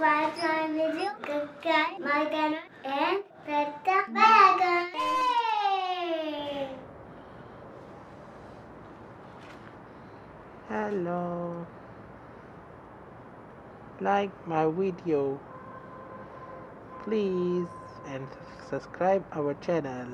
to my video, subscribe my channel, and press the bell icon. Hello. Like my video, please, and subscribe our channel.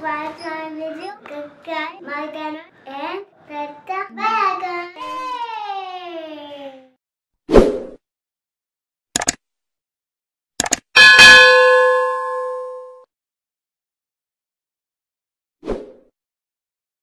Subscribe to my video, subscribe my channel, and bell icon.